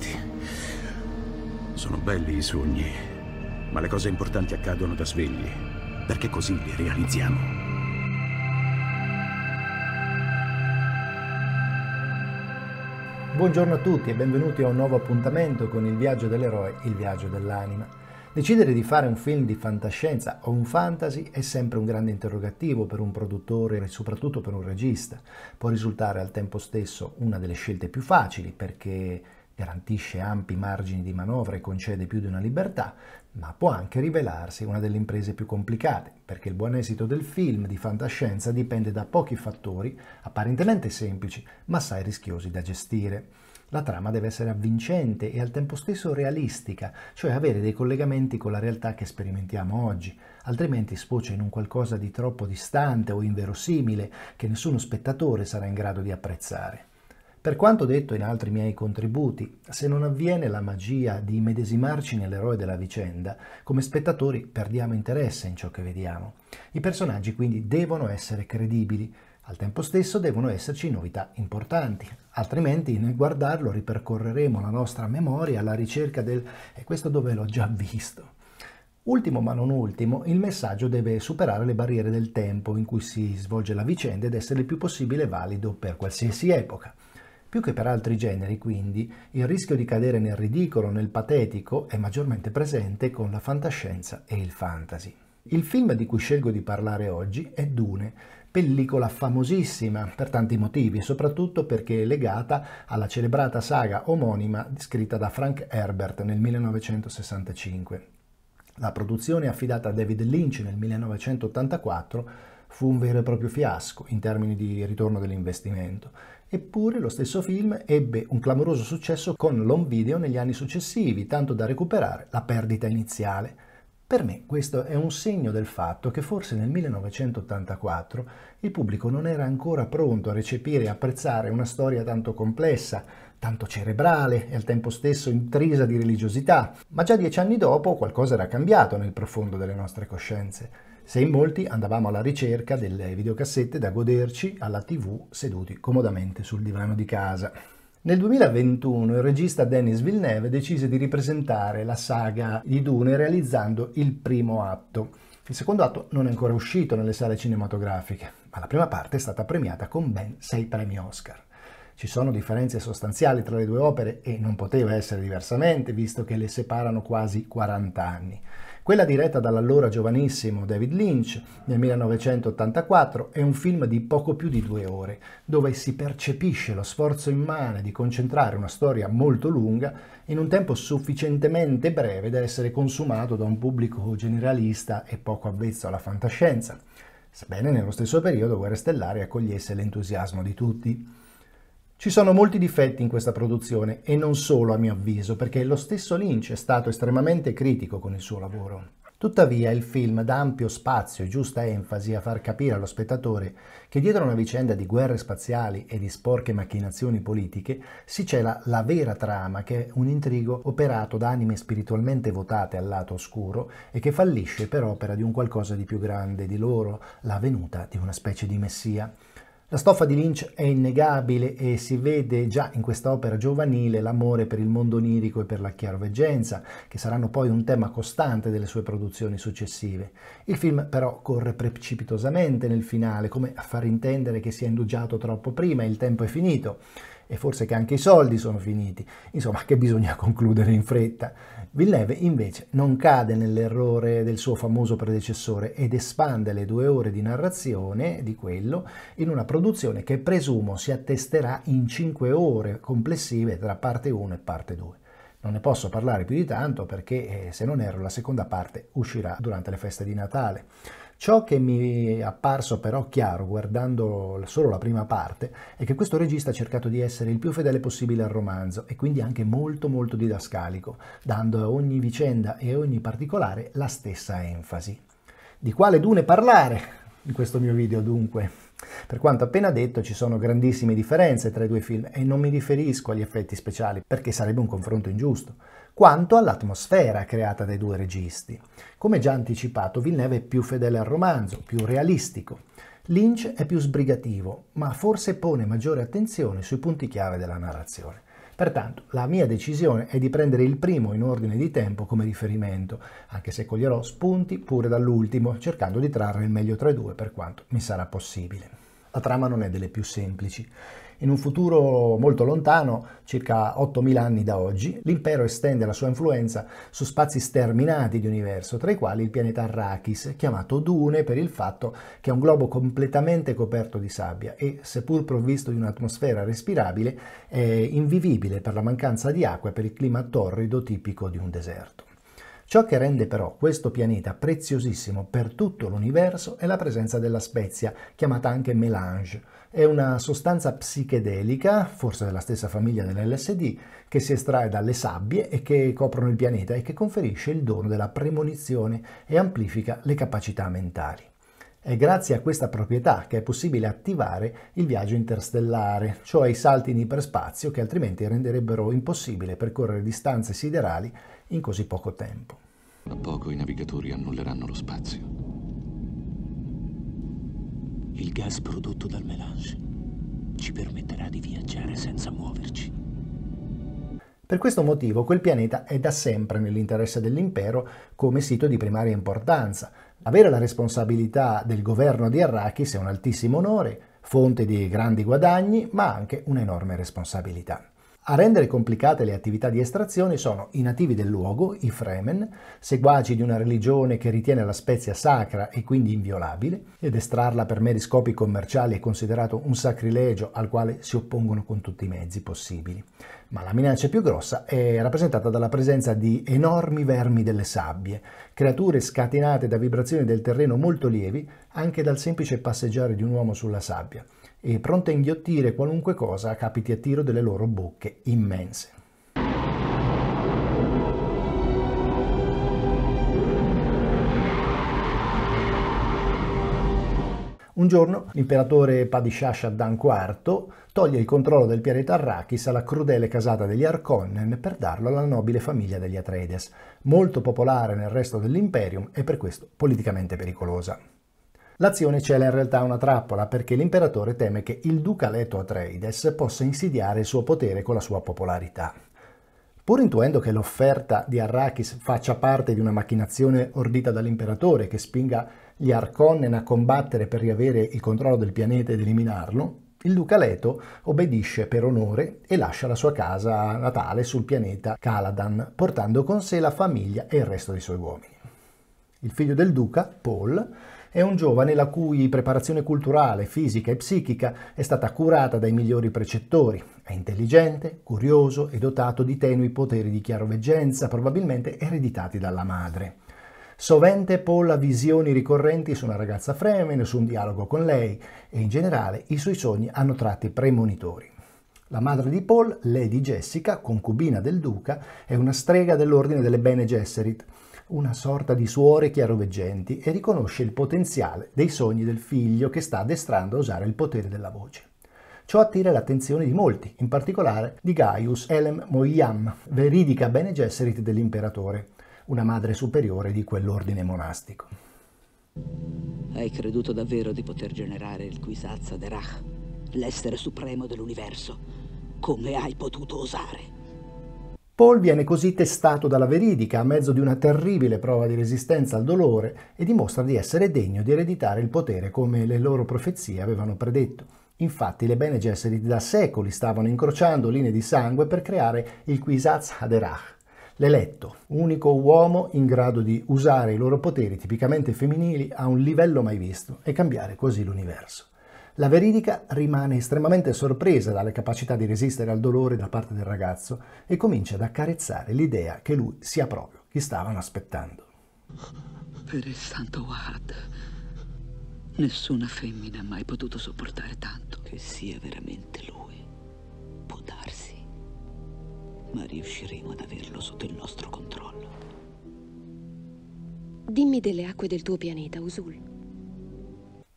importanti. Sono belli i sogni, ma le cose importanti accadono da svegli, perché così li realizziamo. Buongiorno a tutti e benvenuti a un nuovo appuntamento con il viaggio dell'eroe, il viaggio dell'anima. Decidere di fare un film di fantascienza o un fantasy è sempre un grande interrogativo per un produttore e soprattutto per un regista. Può risultare al tempo stesso una delle scelte più facili perché garantisce ampi margini di manovra e concede più di una libertà, ma può anche rivelarsi una delle imprese più complicate, perché il buon esito del film di fantascienza dipende da pochi fattori apparentemente semplici, ma assai rischiosi da gestire. La trama deve essere avvincente e al tempo stesso realistica, cioè avere dei collegamenti con la realtà che sperimentiamo oggi, altrimenti sfocia in un qualcosa di troppo distante o inverosimile che nessuno spettatore sarà in grado di apprezzare. Per quanto detto in altri miei contributi, se non avviene la magia di medesimarci nell'eroe della vicenda, come spettatori perdiamo interesse in ciò che vediamo. I personaggi quindi devono essere credibili, al tempo stesso devono esserci novità importanti, altrimenti nel guardarlo ripercorreremo la nostra memoria alla ricerca del e questo dove l'ho già visto. Ultimo ma non ultimo, il messaggio deve superare le barriere del tempo in cui si svolge la vicenda ed essere il più possibile valido per qualsiasi epoca. Più che per altri generi, quindi, il rischio di cadere nel ridicolo, nel patetico, è maggiormente presente con la fantascienza e il fantasy. Il film di cui scelgo di parlare oggi è Dune, pellicola famosissima per tanti motivi, soprattutto perché è legata alla celebrata saga omonima scritta da Frank Herbert nel 1965. La produzione affidata a David Lynch nel 1984 fu un vero e proprio fiasco in termini di ritorno dell'investimento Eppure lo stesso film ebbe un clamoroso successo con l'home video negli anni successivi, tanto da recuperare la perdita iniziale. Per me questo è un segno del fatto che forse nel 1984 il pubblico non era ancora pronto a recepire e apprezzare una storia tanto complessa, tanto cerebrale e al tempo stesso intrisa di religiosità, ma già dieci anni dopo qualcosa era cambiato nel profondo delle nostre coscienze se in molti andavamo alla ricerca delle videocassette da goderci alla tv seduti comodamente sul divano di casa. Nel 2021 il regista Denis Villeneuve decise di ripresentare la saga di Dune realizzando il primo atto. Il secondo atto non è ancora uscito nelle sale cinematografiche, ma la prima parte è stata premiata con ben sei premi Oscar. Ci sono differenze sostanziali tra le due opere e non poteva essere diversamente, visto che le separano quasi 40 anni. Quella diretta dall'allora giovanissimo David Lynch nel 1984 è un film di poco più di due ore, dove si percepisce lo sforzo immane di concentrare una storia molto lunga in un tempo sufficientemente breve da essere consumato da un pubblico generalista e poco avvezzo alla fantascienza, sebbene nello stesso periodo Guerre Stellari accogliesse l'entusiasmo di tutti. Ci sono molti difetti in questa produzione e non solo a mio avviso, perché lo stesso Lynch è stato estremamente critico con il suo lavoro. Tuttavia il film dà ampio spazio e giusta enfasi a far capire allo spettatore che dietro una vicenda di guerre spaziali e di sporche macchinazioni politiche si cela la vera trama che è un intrigo operato da anime spiritualmente votate al lato oscuro e che fallisce per opera di un qualcosa di più grande di loro, la venuta di una specie di messia. La stoffa di Lynch è innegabile e si vede già in questa opera giovanile l'amore per il mondo onirico e per la chiaroveggenza, che saranno poi un tema costante delle sue produzioni successive. Il film però corre precipitosamente nel finale, come a far intendere che si è indugiato troppo prima e il tempo è finito e forse che anche i soldi sono finiti, insomma che bisogna concludere in fretta. Villeneuve invece non cade nell'errore del suo famoso predecessore ed espande le due ore di narrazione di quello in una produzione che presumo si attesterà in cinque ore complessive tra parte 1 e parte 2. Non ne posso parlare più di tanto perché, eh, se non erro, la seconda parte uscirà durante le feste di Natale. Ciò che mi è apparso però chiaro guardando solo la prima parte è che questo regista ha cercato di essere il più fedele possibile al romanzo e quindi anche molto molto didascalico, dando a ogni vicenda e a ogni particolare la stessa enfasi. Di quale Dune parlare in questo mio video dunque? Per quanto appena detto ci sono grandissime differenze tra i due film e non mi riferisco agli effetti speciali perché sarebbe un confronto ingiusto quanto all'atmosfera creata dai due registi. Come già anticipato, Villeneuve è più fedele al romanzo, più realistico. Lynch è più sbrigativo, ma forse pone maggiore attenzione sui punti chiave della narrazione. Pertanto la mia decisione è di prendere il primo in ordine di tempo come riferimento, anche se coglierò spunti pure dall'ultimo, cercando di trarre il meglio tra i due per quanto mi sarà possibile. La trama non è delle più semplici. In un futuro molto lontano, circa 8.000 anni da oggi, l'impero estende la sua influenza su spazi sterminati di universo, tra i quali il pianeta Arrakis, chiamato Dune per il fatto che è un globo completamente coperto di sabbia e, seppur provvisto di un'atmosfera respirabile, è invivibile per la mancanza di acqua e per il clima torrido tipico di un deserto. Ciò che rende però questo pianeta preziosissimo per tutto l'universo è la presenza della spezia, chiamata anche melange. È una sostanza psichedelica, forse della stessa famiglia dell'LSD, che si estrae dalle sabbie e che coprono il pianeta e che conferisce il dono della premonizione e amplifica le capacità mentali. È grazie a questa proprietà che è possibile attivare il viaggio interstellare, cioè i salti in iperspazio che altrimenti renderebbero impossibile percorrere distanze siderali in così poco tempo. A poco i navigatori annulleranno lo spazio. Il gas prodotto dal melange ci permetterà di viaggiare senza muoverci. Per questo motivo quel pianeta è da sempre nell'interesse dell'impero come sito di primaria importanza. Avere la responsabilità del governo di Arrakis è un altissimo onore, fonte di grandi guadagni, ma anche un'enorme responsabilità. A rendere complicate le attività di estrazione sono i nativi del luogo, i Fremen, seguaci di una religione che ritiene la spezia sacra e quindi inviolabile, ed estrarla per meri scopi commerciali è considerato un sacrilegio al quale si oppongono con tutti i mezzi possibili. Ma la minaccia più grossa è rappresentata dalla presenza di enormi vermi delle sabbie, creature scatenate da vibrazioni del terreno molto lievi anche dal semplice passeggiare di un uomo sulla sabbia e pronte a inghiottire qualunque cosa capiti a tiro delle loro bocche immense. Un giorno l'imperatore Padishah Shaddan IV toglie il controllo del pianeta Arrakis alla crudele casata degli Arkonnen per darlo alla nobile famiglia degli Atreides, molto popolare nel resto dell'imperium e per questo politicamente pericolosa. L'azione cela in realtà una trappola perché l'imperatore teme che il duca Leto Atreides possa insidiare il suo potere con la sua popolarità. Pur intuendo che l'offerta di Arrakis faccia parte di una macchinazione ordita dall'imperatore che spinga gli Arkonnen a combattere per riavere il controllo del pianeta ed eliminarlo, il duca Leto obbedisce per onore e lascia la sua casa natale sul pianeta Caladan, portando con sé la famiglia e il resto dei suoi uomini. Il figlio del duca, Paul, è un giovane la cui preparazione culturale, fisica e psichica è stata curata dai migliori precettori. È intelligente, curioso e dotato di tenui poteri di chiaroveggenza, probabilmente ereditati dalla madre. Sovente Paul ha visioni ricorrenti su una ragazza Fremen, su un dialogo con lei e in generale i suoi sogni hanno tratti premonitori. La madre di Paul, Lady Jessica, concubina del duca, è una strega dell'ordine delle Bene Gesserit, una sorta di suore chiaroveggenti e riconosce il potenziale dei sogni del figlio che sta addestrando a usare il potere della voce. Ciò attira l'attenzione di molti, in particolare di Gaius Elem Moyam, veridica Bene Gesserit dell'imperatore, una madre superiore di quell'ordine monastico. Hai creduto davvero di poter generare il Kwisatz Derach, l'essere supremo dell'universo? Come hai potuto osare? Paul viene così testato dalla veridica a mezzo di una terribile prova di resistenza al dolore e dimostra di essere degno di ereditare il potere come le loro profezie avevano predetto. Infatti le Bene Gesserit da secoli stavano incrociando linee di sangue per creare il Kwisatz Haderach, l'eletto, unico uomo in grado di usare i loro poteri tipicamente femminili a un livello mai visto e cambiare così l'universo. La veridica rimane estremamente sorpresa dalle capacità di resistere al dolore da parte del ragazzo e comincia ad accarezzare l'idea che lui sia proprio chi stavano aspettando. Per il santo Wahad, nessuna femmina ha mai potuto sopportare tanto. Che sia veramente lui. Può darsi. Ma riusciremo ad averlo sotto il nostro controllo. Dimmi delle acque del tuo pianeta, Usul.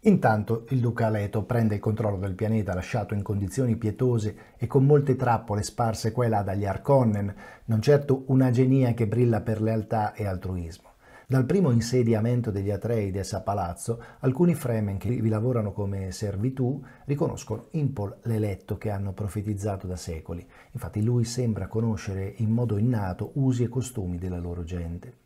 Intanto il duca Leto prende il controllo del pianeta lasciato in condizioni pietose e con molte trappole sparse qua e là dagli Arkonnen, non certo una genia che brilla per lealtà e altruismo. Dal primo insediamento degli Atreides a palazzo, alcuni Fremen che vi lavorano come servitù riconoscono in Paul l'eletto che hanno profetizzato da secoli. Infatti lui sembra conoscere in modo innato usi e costumi della loro gente.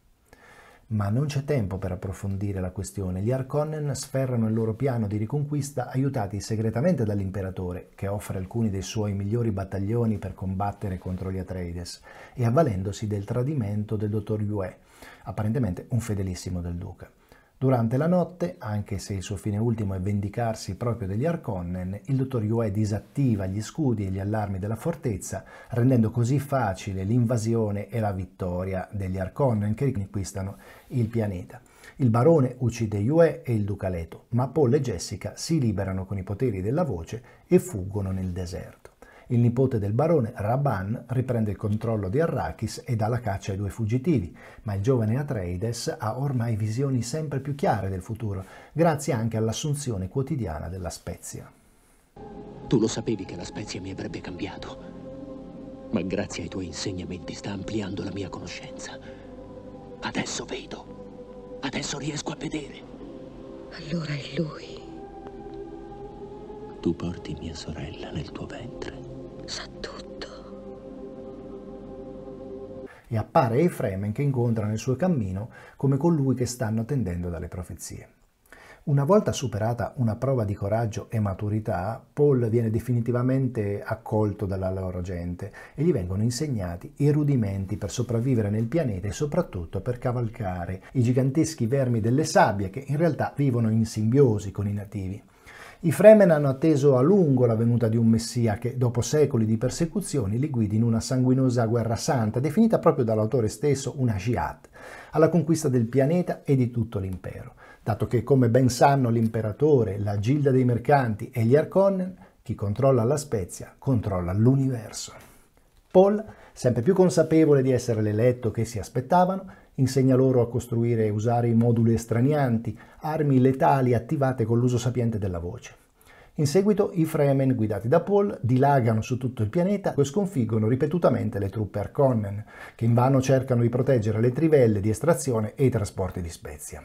Ma non c'è tempo per approfondire la questione. Gli Arconnen sferrano il loro piano di riconquista aiutati segretamente dall'imperatore, che offre alcuni dei suoi migliori battaglioni per combattere contro gli Atreides, e avvalendosi del tradimento del dottor Yue, apparentemente un fedelissimo del duca. Durante la notte, anche se il suo fine ultimo è vendicarsi proprio degli Arconnen, il dottor Yue disattiva gli scudi e gli allarmi della fortezza, rendendo così facile l'invasione e la vittoria degli Arconnen che riconquistano il pianeta. Il barone uccide Yue e il duca Leto, ma Paul e Jessica si liberano con i poteri della voce e fuggono nel deserto. Il nipote del barone, Raban, riprende il controllo di Arrakis e dà la caccia ai due fuggitivi, ma il giovane Atreides ha ormai visioni sempre più chiare del futuro, grazie anche all'assunzione quotidiana della spezia. Tu lo sapevi che la spezia mi avrebbe cambiato, ma grazie ai tuoi insegnamenti sta ampliando la mia conoscenza. Adesso vedo, adesso riesco a vedere. Allora è lui. Tu porti mia sorella nel tuo ventre sa tutto. E appare ai Fremen che incontra nel suo cammino come colui che stanno attendendo dalle profezie. Una volta superata una prova di coraggio e maturità, Paul viene definitivamente accolto dalla loro gente e gli vengono insegnati i rudimenti per sopravvivere nel pianeta e soprattutto per cavalcare i giganteschi vermi delle sabbie che in realtà vivono in simbiosi con i nativi. I Fremen hanno atteso a lungo la venuta di un messia che, dopo secoli di persecuzioni, li guidi in una sanguinosa guerra santa, definita proprio dall'autore stesso una jihad, alla conquista del pianeta e di tutto l'impero, dato che, come ben sanno l'imperatore, la gilda dei mercanti e gli Arconnen, chi controlla la Spezia controlla l'universo. Paul, sempre più consapevole di essere l'eletto che si aspettavano, insegna loro a costruire e usare i moduli estranianti, armi letali attivate con l'uso sapiente della voce. In seguito i Fremen, guidati da Paul, dilagano su tutto il pianeta e sconfiggono ripetutamente le truppe Arconnen, che invano cercano di proteggere le trivelle di estrazione e i trasporti di spezia.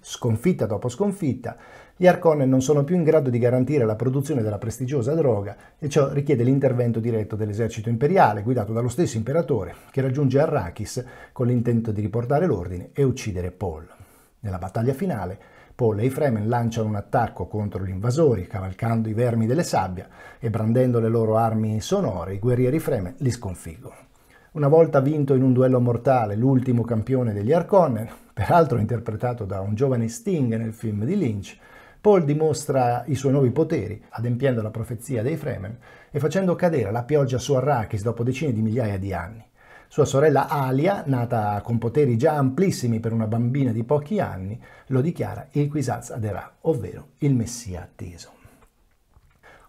Sconfitta dopo sconfitta, gli Arconnen non sono più in grado di garantire la produzione della prestigiosa droga e ciò richiede l'intervento diretto dell'esercito imperiale, guidato dallo stesso imperatore, che raggiunge Arrakis con l'intento di riportare l'ordine e uccidere Paul. Nella battaglia finale, Paul e i Fremen lanciano un attacco contro gli invasori, cavalcando i vermi delle sabbia e brandendo le loro armi sonore, i guerrieri Fremen li sconfiggono. Una volta vinto in un duello mortale l'ultimo campione degli Arconnen, peraltro interpretato da un giovane Sting nel film di Lynch, Paul dimostra i suoi nuovi poteri, adempiendo la profezia dei Fremen e facendo cadere la pioggia su Arrakis dopo decine di migliaia di anni. Sua sorella Alia, nata con poteri già amplissimi per una bambina di pochi anni, lo dichiara il Kwisatz Aderà, ovvero il Messia atteso.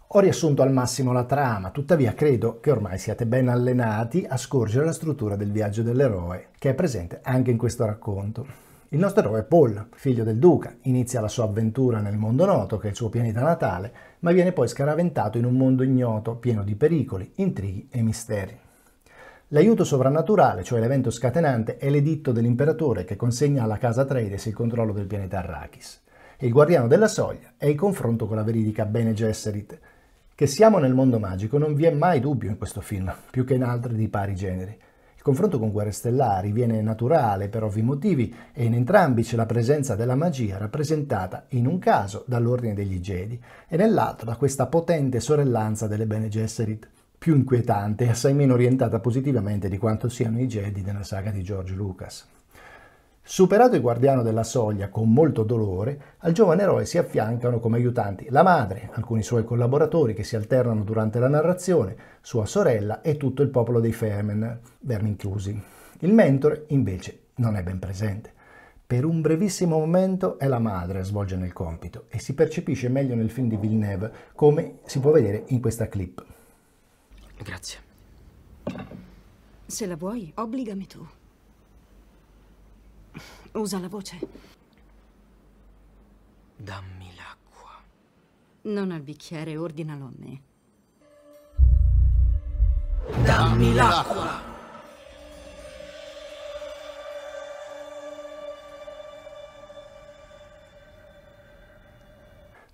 Ho riassunto al massimo la trama, tuttavia credo che ormai siate ben allenati a scorgere la struttura del viaggio dell'eroe, che è presente anche in questo racconto. Il nostro eroe Paul, figlio del duca, inizia la sua avventura nel mondo noto, che è il suo pianeta natale, ma viene poi scaraventato in un mondo ignoto, pieno di pericoli, intrighi e misteri. L'aiuto sovrannaturale, cioè l'evento scatenante, è l'editto dell'imperatore che consegna alla casa Atreides il controllo del pianeta Arrakis. Il guardiano della soglia è il confronto con la veridica Bene Gesserit. Che siamo nel mondo magico non vi è mai dubbio in questo film, più che in altri di pari generi confronto con Guerre Stellari viene naturale per ovvi motivi e in entrambi c'è la presenza della magia rappresentata in un caso dall'ordine degli Jedi e nell'altro da questa potente sorellanza delle Bene Gesserit, più inquietante e assai meno orientata positivamente di quanto siano i Jedi nella saga di George Lucas. Superato il guardiano della soglia con molto dolore, al giovane eroe si affiancano come aiutanti la madre, alcuni suoi collaboratori che si alternano durante la narrazione, sua sorella e tutto il popolo dei Femen, vermi inclusi. Il mentore, invece, non è ben presente. Per un brevissimo momento è la madre a svolgere il compito e si percepisce meglio nel film di Villeneuve, come si può vedere in questa clip. Grazie. Se la vuoi, obbligami tu. Usa la voce. Dammi l'acqua. Non al bicchiere, ordinalo a me. Dammi l'acqua.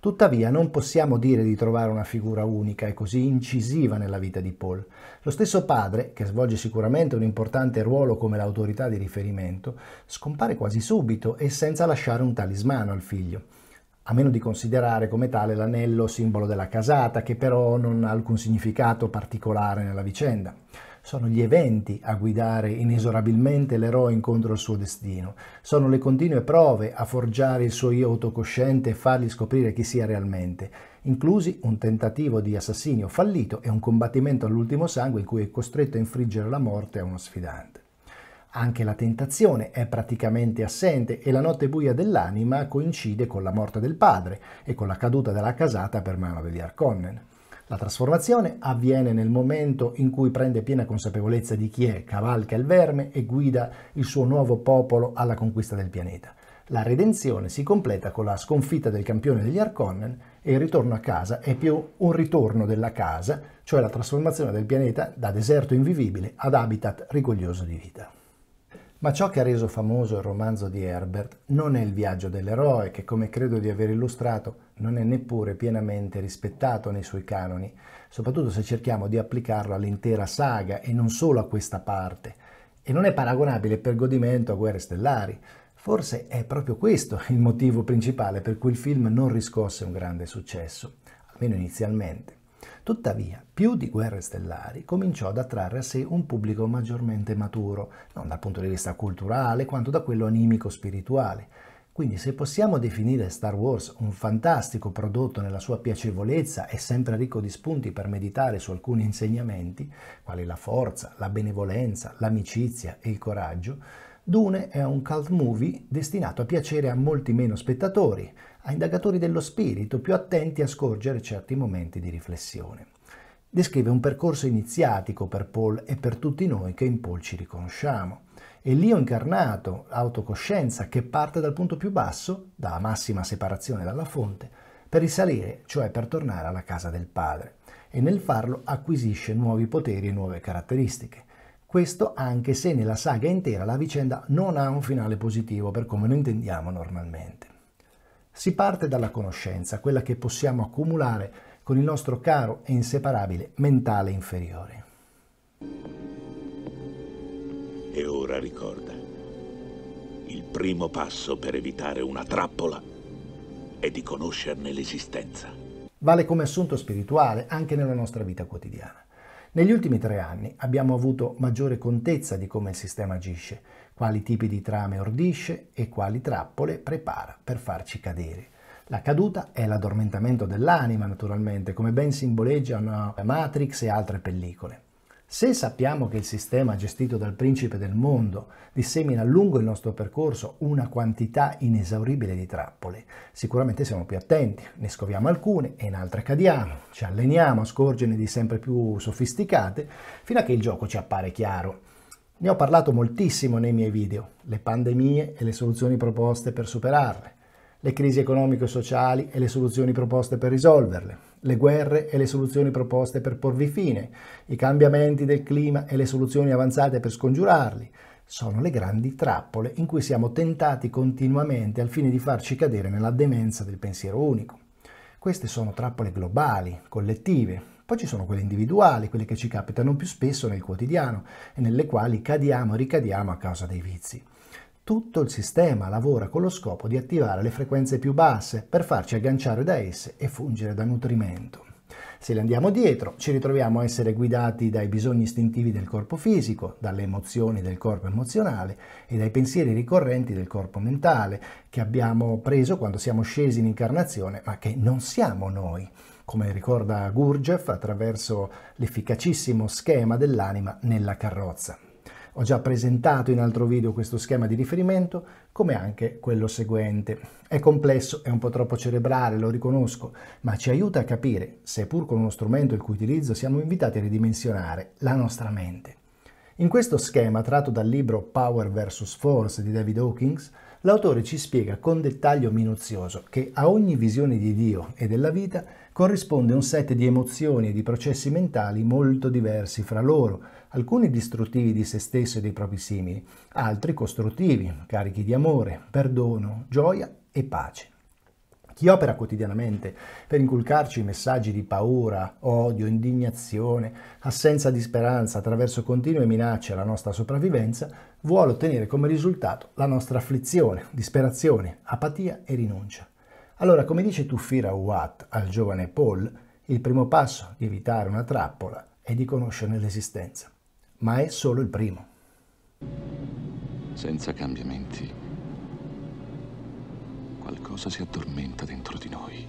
Tuttavia non possiamo dire di trovare una figura unica e così incisiva nella vita di Paul. Lo stesso padre, che svolge sicuramente un importante ruolo come l'autorità di riferimento, scompare quasi subito e senza lasciare un talismano al figlio a meno di considerare come tale l'anello simbolo della casata, che però non ha alcun significato particolare nella vicenda. Sono gli eventi a guidare inesorabilmente l'eroe incontro al suo destino. Sono le continue prove a forgiare il suo io autocosciente e fargli scoprire chi sia realmente, inclusi un tentativo di assassinio fallito e un combattimento all'ultimo sangue in cui è costretto a infliggere la morte a uno sfidante. Anche la tentazione è praticamente assente e la notte buia dell'anima coincide con la morte del padre e con la caduta della casata per mano degli Arconnen. La trasformazione avviene nel momento in cui prende piena consapevolezza di chi è, cavalca il verme e guida il suo nuovo popolo alla conquista del pianeta. La redenzione si completa con la sconfitta del campione degli Arconnen e il ritorno a casa è più un ritorno della casa, cioè la trasformazione del pianeta da deserto invivibile ad habitat rigoglioso di vita. Ma ciò che ha reso famoso il romanzo di Herbert non è il viaggio dell'eroe, che come credo di aver illustrato non è neppure pienamente rispettato nei suoi canoni, soprattutto se cerchiamo di applicarlo all'intera saga e non solo a questa parte. E non è paragonabile per godimento a Guerre Stellari. Forse è proprio questo il motivo principale per cui il film non riscosse un grande successo, almeno inizialmente. Tuttavia, più di Guerre Stellari cominciò ad attrarre a sé un pubblico maggiormente maturo, non dal punto di vista culturale quanto da quello animico-spirituale. Quindi se possiamo definire Star Wars un fantastico prodotto nella sua piacevolezza e sempre ricco di spunti per meditare su alcuni insegnamenti, quali la forza, la benevolenza, l'amicizia e il coraggio, Dune è un cult movie destinato a piacere a molti meno spettatori, a indagatori dello spirito più attenti a scorgere certi momenti di riflessione. Descrive un percorso iniziatico per Paul e per tutti noi che in Paul ci riconosciamo. E l'io incarnato, l'autocoscienza che parte dal punto più basso, dalla massima separazione dalla fonte, per risalire, cioè per tornare alla casa del padre, e nel farlo acquisisce nuovi poteri e nuove caratteristiche. Questo anche se nella saga intera la vicenda non ha un finale positivo per come lo intendiamo normalmente. Si parte dalla conoscenza, quella che possiamo accumulare con il nostro caro e inseparabile mentale inferiore. E ora ricorda, il primo passo per evitare una trappola è di conoscerne l'esistenza. Vale come assunto spirituale anche nella nostra vita quotidiana. Negli ultimi tre anni abbiamo avuto maggiore contezza di come il sistema agisce, quali tipi di trame ordisce e quali trappole prepara per farci cadere. La caduta è l'addormentamento dell'anima, naturalmente, come ben simboleggiano Matrix e altre pellicole. Se sappiamo che il sistema gestito dal principe del mondo dissemina lungo il nostro percorso una quantità inesauribile di trappole, sicuramente siamo più attenti, ne scoviamo alcune e in altre cadiamo, ci alleniamo a scorgerne di sempre più sofisticate fino a che il gioco ci appare chiaro. Ne ho parlato moltissimo nei miei video, le pandemie e le soluzioni proposte per superarle, le crisi economico-sociali e le soluzioni proposte per risolverle, le guerre e le soluzioni proposte per porvi fine, i cambiamenti del clima e le soluzioni avanzate per scongiurarli. Sono le grandi trappole in cui siamo tentati continuamente al fine di farci cadere nella demenza del pensiero unico. Queste sono trappole globali, collettive. Poi ci sono quelle individuali, quelle che ci capitano più spesso nel quotidiano e nelle quali cadiamo e ricadiamo a causa dei vizi. Tutto il sistema lavora con lo scopo di attivare le frequenze più basse per farci agganciare da esse e fungere da nutrimento. Se le andiamo dietro, ci ritroviamo a essere guidati dai bisogni istintivi del corpo fisico, dalle emozioni del corpo emozionale e dai pensieri ricorrenti del corpo mentale, che abbiamo preso quando siamo scesi in incarnazione, ma che non siamo noi, come ricorda Gurdjieff attraverso l'efficacissimo schema dell'anima nella carrozza. Ho già presentato in altro video questo schema di riferimento, come anche quello seguente. È complesso, è un po' troppo cerebrale, lo riconosco, ma ci aiuta a capire, seppur con uno strumento il cui utilizzo siamo invitati a ridimensionare, la nostra mente. In questo schema, tratto dal libro Power vs. Force di David Hawkins, l'autore ci spiega con dettaglio minuzioso che a ogni visione di Dio e della vita corrisponde un set di emozioni e di processi mentali molto diversi fra loro, alcuni distruttivi di se stesso e dei propri simili, altri costruttivi, carichi di amore, perdono, gioia e pace. Chi opera quotidianamente per inculcarci messaggi di paura, odio, indignazione, assenza di speranza attraverso continue minacce alla nostra sopravvivenza, vuole ottenere come risultato la nostra afflizione, disperazione, apatia e rinuncia. Allora, come dice Tufira Watt al giovane Paul, il primo passo di evitare una trappola è di conoscerne l'esistenza, ma è solo il primo. Senza cambiamenti, qualcosa si addormenta dentro di noi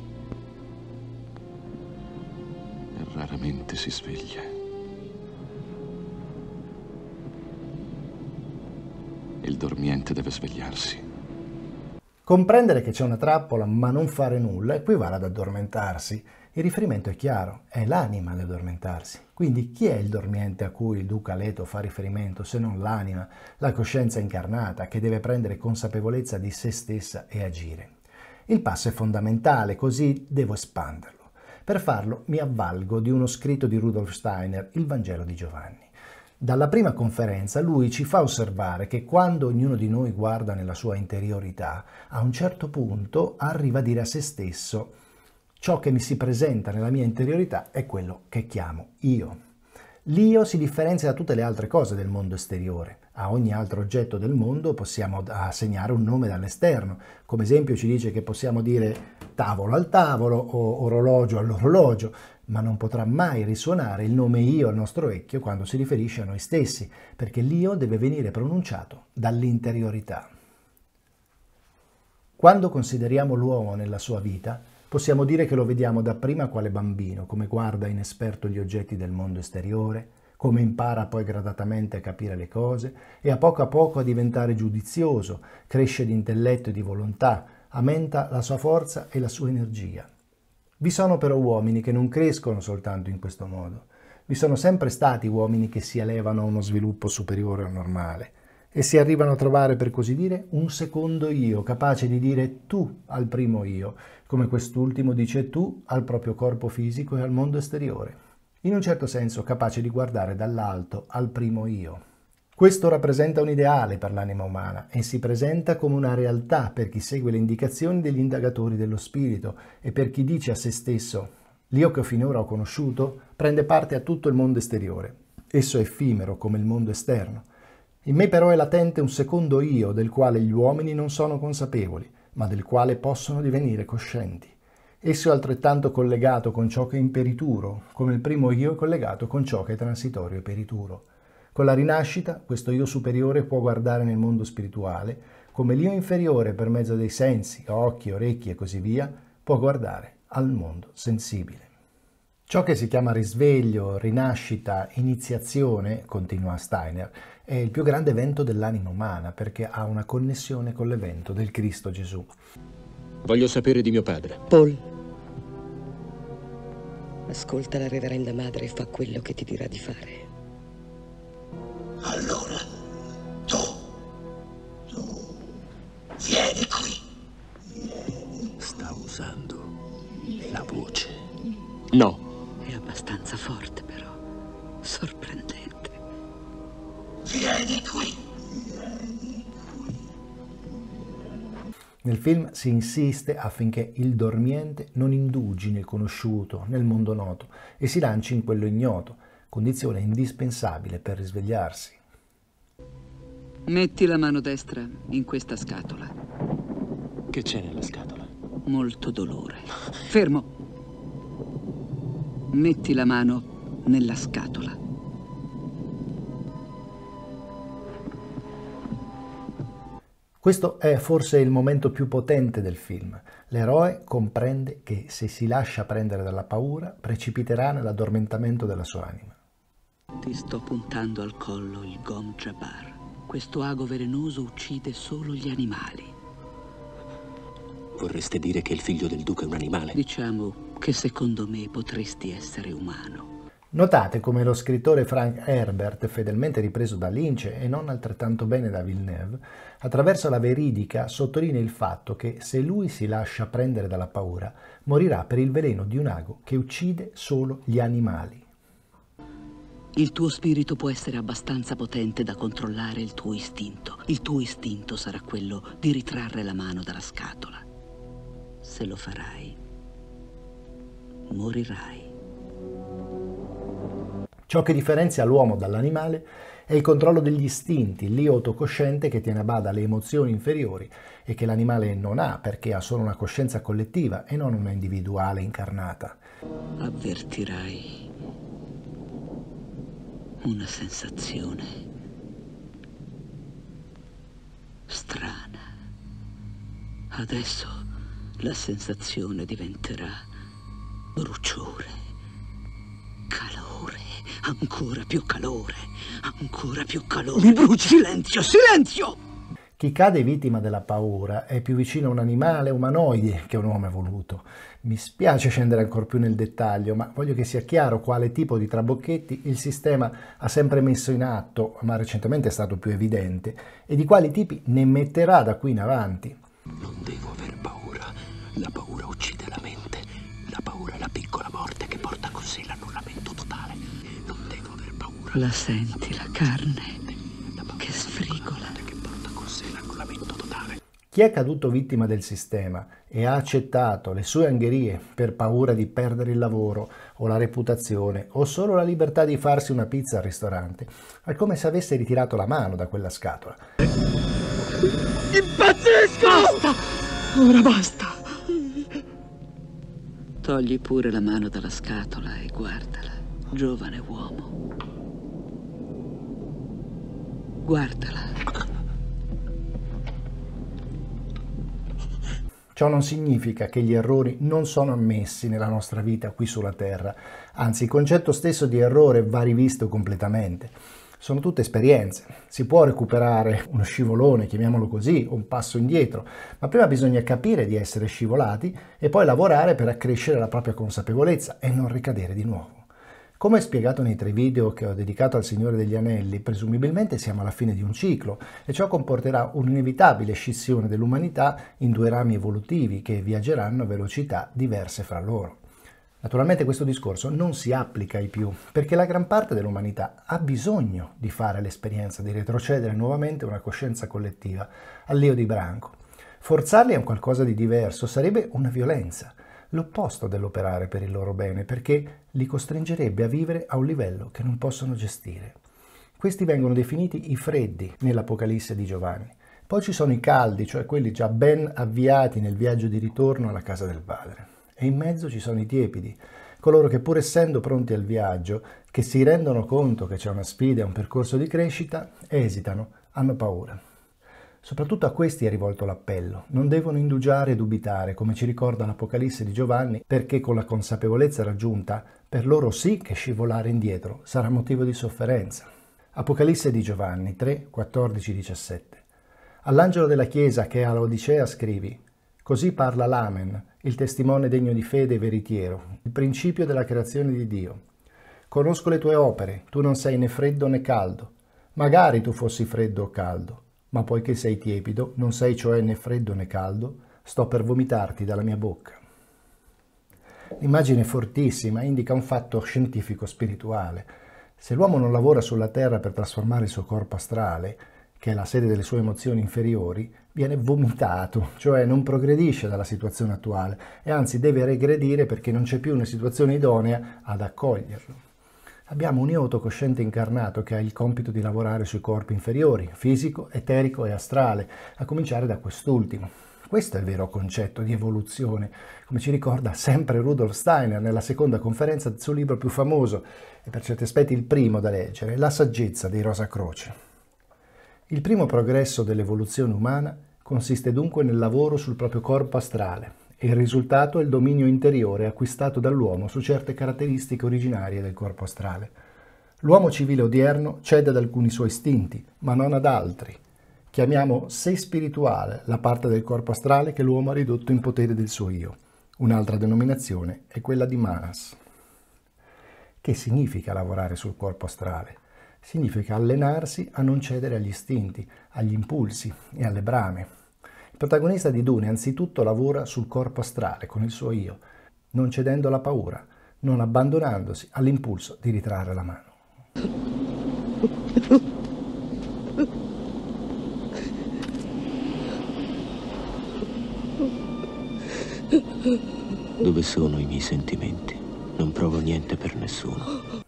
e raramente si sveglia. Il dormiente deve svegliarsi. Comprendere che c'è una trappola ma non fare nulla equivale ad addormentarsi. Il riferimento è chiaro, è l'anima ad addormentarsi. Quindi chi è il dormiente a cui il duca Leto fa riferimento se non l'anima, la coscienza incarnata che deve prendere consapevolezza di se stessa e agire? Il passo è fondamentale, così devo espanderlo. Per farlo mi avvalgo di uno scritto di Rudolf Steiner, Il Vangelo di Giovanni. Dalla prima conferenza lui ci fa osservare che quando ognuno di noi guarda nella sua interiorità, a un certo punto arriva a dire a se stesso ciò che mi si presenta nella mia interiorità è quello che chiamo io. L'io si differenzia da tutte le altre cose del mondo esteriore. A ogni altro oggetto del mondo possiamo assegnare un nome dall'esterno. Come esempio ci dice che possiamo dire tavolo al tavolo o orologio all'orologio ma non potrà mai risuonare il nome io al nostro orecchio quando si riferisce a noi stessi, perché l'io deve venire pronunciato dall'interiorità. Quando consideriamo l'uomo nella sua vita, possiamo dire che lo vediamo dapprima quale bambino, come guarda inesperto gli oggetti del mondo esteriore, come impara poi gradatamente a capire le cose e a poco a poco a diventare giudizioso, cresce di intelletto e di volontà, aumenta la sua forza e la sua energia. Vi sono però uomini che non crescono soltanto in questo modo. Vi sono sempre stati uomini che si elevano a uno sviluppo superiore al normale e si arrivano a trovare, per così dire, un secondo io, capace di dire tu al primo io, come quest'ultimo dice tu al proprio corpo fisico e al mondo esteriore. In un certo senso capace di guardare dall'alto al primo io. Questo rappresenta un ideale per l'anima umana e si presenta come una realtà per chi segue le indicazioni degli indagatori dello spirito e per chi dice a se stesso l'io che finora ho conosciuto prende parte a tutto il mondo esteriore. Esso è effimero come il mondo esterno. In me però è latente un secondo io del quale gli uomini non sono consapevoli, ma del quale possono divenire coscienti. Esso è altrettanto collegato con ciò che è imperituro, come il primo io è collegato con ciò che è transitorio e perituro. Con la rinascita, questo io superiore può guardare nel mondo spirituale, come l'io inferiore per mezzo dei sensi, occhi, orecchi e così via, può guardare al mondo sensibile. Ciò che si chiama risveglio, rinascita, iniziazione, continua Steiner, è il più grande evento dell'anima umana perché ha una connessione con l'evento del Cristo Gesù. Voglio sapere di mio padre. Paul, ascolta la reverenda madre e fa quello che ti dirà di fare. Allora, tu, tu, vieni qui. Sta usando la voce. No. È abbastanza forte, però. Sorprendente. Vieni qui. Nel film si insiste affinché il dormiente non indugi nel conosciuto, nel mondo noto, e si lanci in quello ignoto, condizione indispensabile per risvegliarsi. Metti la mano destra in questa scatola. Che c'è nella scatola? Molto dolore. Fermo. Metti la mano nella scatola. Questo è forse il momento più potente del film. L'eroe comprende che se si lascia prendere dalla paura, precipiterà nell'addormentamento della sua anima. Ti sto puntando al collo il Gom Jabbar. Questo ago velenoso uccide solo gli animali. Vorreste dire che il figlio del duca è un animale? Diciamo che secondo me potresti essere umano. Notate come lo scrittore Frank Herbert, fedelmente ripreso da Lynch e non altrettanto bene da Villeneuve, attraverso la veridica sottolinea il fatto che se lui si lascia prendere dalla paura, morirà per il veleno di un ago che uccide solo gli animali. Il tuo spirito può essere abbastanza potente da controllare il tuo istinto. Il tuo istinto sarà quello di ritrarre la mano dalla scatola. Se lo farai, morirai. Ciò che differenzia l'uomo dall'animale è il controllo degli istinti, l'io autocosciente che tiene a bada le emozioni inferiori e che l'animale non ha perché ha solo una coscienza collettiva e non una individuale incarnata. Avvertirai una sensazione strana. Adesso la sensazione diventerà bruciore, calore, ancora più calore, ancora più calore. Mi bruci! Silenzio, silenzio! Chi cade vittima della paura è più vicino a un animale umanoide che a un uomo evoluto. Mi spiace scendere ancora più nel dettaglio, ma voglio che sia chiaro quale tipo di trabocchetti il sistema ha sempre messo in atto, ma recentemente è stato più evidente, e di quali tipi ne metterà da qui in avanti. Non devo aver paura. La paura uccide la mente. La paura è la piccola morte che porta con sé l'annullamento totale. Non devo aver paura. La senti la carne che sfrigola. Che porta con sé l'annullamento totale. Chi è caduto vittima del sistema e ha accettato le sue angherie per paura di perdere il lavoro o la reputazione o solo la libertà di farsi una pizza al ristorante, è come se avesse ritirato la mano da quella scatola. Impazzisco! Basta! Ora basta! Togli pure la mano dalla scatola e guardala, giovane uomo. Guardala. Ciò non significa che gli errori non sono ammessi nella nostra vita qui sulla Terra, anzi il concetto stesso di errore va rivisto completamente. Sono tutte esperienze, si può recuperare uno scivolone, chiamiamolo così, o un passo indietro, ma prima bisogna capire di essere scivolati e poi lavorare per accrescere la propria consapevolezza e non ricadere di nuovo. Come spiegato nei tre video che ho dedicato al Signore degli Anelli, presumibilmente siamo alla fine di un ciclo e ciò comporterà un'inevitabile scissione dell'umanità in due rami evolutivi che viaggeranno a velocità diverse fra loro. Naturalmente questo discorso non si applica ai più, perché la gran parte dell'umanità ha bisogno di fare l'esperienza di retrocedere nuovamente una coscienza collettiva all'io di branco. Forzarli a un qualcosa di diverso sarebbe una violenza, l'opposto dell'operare per il loro bene, perché li costringerebbe a vivere a un livello che non possono gestire. Questi vengono definiti i freddi nell'Apocalisse di Giovanni. Poi ci sono i caldi, cioè quelli già ben avviati nel viaggio di ritorno alla casa del Padre. E in mezzo ci sono i tiepidi, coloro che pur essendo pronti al viaggio, che si rendono conto che c'è una sfida e un percorso di crescita, esitano, hanno paura. Soprattutto a questi è rivolto l'appello. Non devono indugiare e dubitare, come ci ricorda l'Apocalisse di Giovanni, perché con la consapevolezza raggiunta, per loro sì che scivolare indietro sarà motivo di sofferenza. Apocalisse di Giovanni 3, 14, 17. All'angelo della chiesa che è a Laodicea scrivi, Così parla l'Amen, il testimone degno di fede e veritiero, il principio della creazione di Dio. Conosco le tue opere, tu non sei né freddo né caldo. Magari tu fossi freddo o caldo ma poiché sei tiepido, non sei cioè né freddo né caldo, sto per vomitarti dalla mia bocca. L'immagine fortissima, indica un fatto scientifico spirituale. Se l'uomo non lavora sulla terra per trasformare il suo corpo astrale, che è la sede delle sue emozioni inferiori, viene vomitato, cioè non progredisce dalla situazione attuale e anzi deve regredire perché non c'è più una situazione idonea ad accoglierlo. Abbiamo un io autocosciente incarnato che ha il compito di lavorare sui corpi inferiori, fisico, eterico e astrale, a cominciare da quest'ultimo. Questo è il vero concetto di evoluzione, come ci ricorda sempre Rudolf Steiner nella seconda conferenza del suo libro più famoso e per certi aspetti il primo da leggere, La saggezza di Rosa Croce. Il primo progresso dell'evoluzione umana consiste dunque nel lavoro sul proprio corpo astrale, e il risultato è il dominio interiore acquistato dall'uomo su certe caratteristiche originarie del corpo astrale. L'uomo civile odierno cede ad alcuni suoi istinti, ma non ad altri. Chiamiamo sé spirituale la parte del corpo astrale che l'uomo ha ridotto in potere del suo io. Un'altra denominazione è quella di manas. Che significa lavorare sul corpo astrale? Significa allenarsi a non cedere agli istinti, agli impulsi e alle brame, protagonista di Dune anzitutto lavora sul corpo astrale con il suo io, non cedendo alla paura, non abbandonandosi all'impulso di ritrarre la mano. Dove sono i miei sentimenti? Non provo niente per nessuno.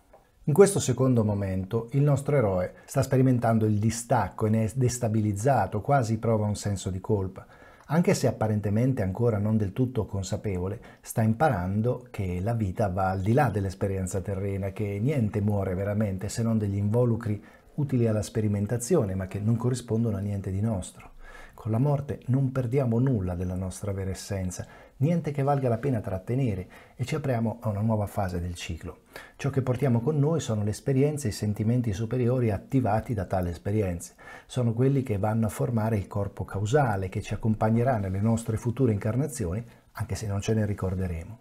In questo secondo momento il nostro eroe sta sperimentando il distacco e ne è destabilizzato, quasi prova un senso di colpa. Anche se apparentemente ancora non del tutto consapevole, sta imparando che la vita va al di là dell'esperienza terrena, che niente muore veramente se non degli involucri utili alla sperimentazione, ma che non corrispondono a niente di nostro. Con la morte non perdiamo nulla della nostra vera essenza, niente che valga la pena trattenere e ci apriamo a una nuova fase del ciclo. Ciò che portiamo con noi sono le esperienze e i sentimenti superiori attivati da tali esperienze. Sono quelli che vanno a formare il corpo causale che ci accompagnerà nelle nostre future incarnazioni, anche se non ce ne ricorderemo.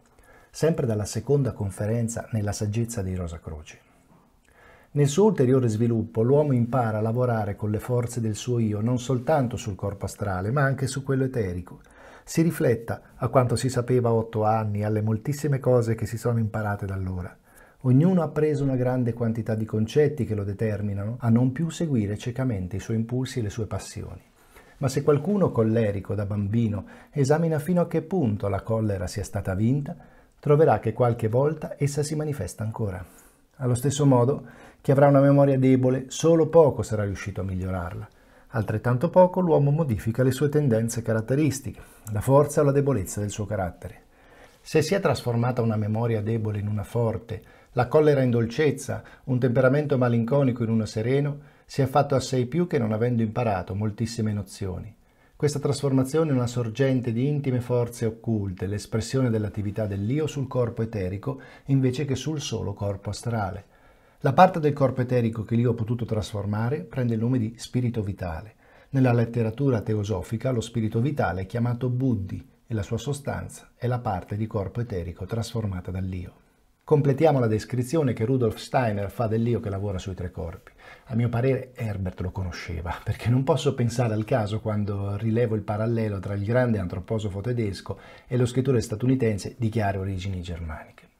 Sempre dalla seconda conferenza nella saggezza di Rosa Croce. Nel suo ulteriore sviluppo l'uomo impara a lavorare con le forze del suo io non soltanto sul corpo astrale, ma anche su quello eterico. Si rifletta a quanto si sapeva a otto anni, alle moltissime cose che si sono imparate da allora. Ognuno ha preso una grande quantità di concetti che lo determinano a non più seguire ciecamente i suoi impulsi e le sue passioni. Ma se qualcuno collerico da bambino esamina fino a che punto la collera sia stata vinta, troverà che qualche volta essa si manifesta ancora. Allo stesso modo, chi avrà una memoria debole solo poco sarà riuscito a migliorarla. Altrettanto poco l'uomo modifica le sue tendenze caratteristiche, la forza o la debolezza del suo carattere. Se si è trasformata una memoria debole in una forte, la collera in dolcezza, un temperamento malinconico in uno sereno, si è fatto assai più che non avendo imparato moltissime nozioni. Questa trasformazione è una sorgente di intime forze occulte, l'espressione dell'attività dell'io sul corpo eterico invece che sul solo corpo astrale. La parte del corpo eterico che l'io ho potuto trasformare prende il nome di spirito vitale. Nella letteratura teosofica lo spirito vitale è chiamato buddhi e la sua sostanza è la parte di corpo eterico trasformata dall'io. Completiamo la descrizione che Rudolf Steiner fa dell'io che lavora sui tre corpi. A mio parere Herbert lo conosceva, perché non posso pensare al caso quando rilevo il parallelo tra il grande antroposofo tedesco e lo scrittore statunitense di chiare origini germaniche.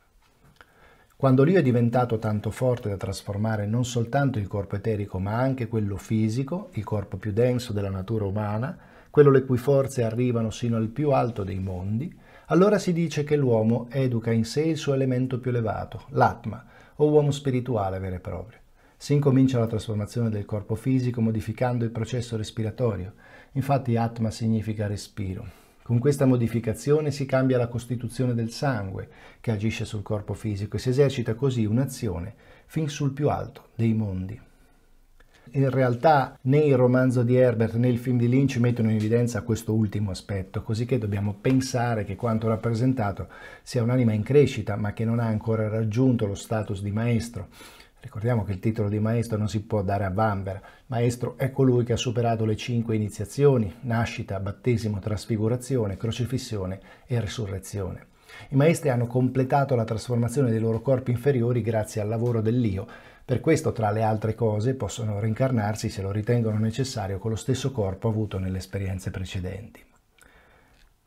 Quando l'io è diventato tanto forte da trasformare non soltanto il corpo eterico, ma anche quello fisico, il corpo più denso della natura umana, quello le cui forze arrivano sino al più alto dei mondi, allora si dice che l'uomo educa in sé il suo elemento più elevato, l'atma, o uomo spirituale vero e proprio. Si incomincia la trasformazione del corpo fisico modificando il processo respiratorio. Infatti atma significa respiro. Con questa modificazione si cambia la costituzione del sangue che agisce sul corpo fisico e si esercita così un'azione fin sul più alto dei mondi. In realtà né il romanzo di Herbert né il film di Lynch mettono in evidenza questo ultimo aspetto, così che dobbiamo pensare che quanto rappresentato sia un'anima in crescita ma che non ha ancora raggiunto lo status di maestro Ricordiamo che il titolo di maestro non si può dare a Bamber. Maestro è colui che ha superato le cinque iniziazioni, nascita, battesimo, trasfigurazione, crocifissione e risurrezione. I maestri hanno completato la trasformazione dei loro corpi inferiori grazie al lavoro dell'io. Per questo, tra le altre cose, possono reincarnarsi se lo ritengono necessario con lo stesso corpo avuto nelle esperienze precedenti.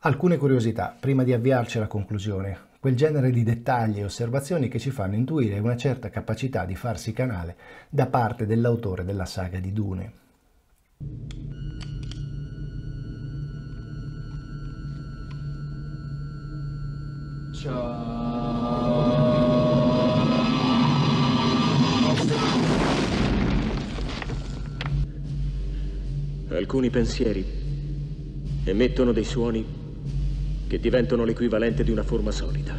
Alcune curiosità prima di avviarci alla conclusione quel genere di dettagli e osservazioni che ci fanno intuire una certa capacità di farsi canale da parte dell'autore della saga di Dune. Alcuni pensieri emettono dei suoni che diventano l'equivalente di una forma solida.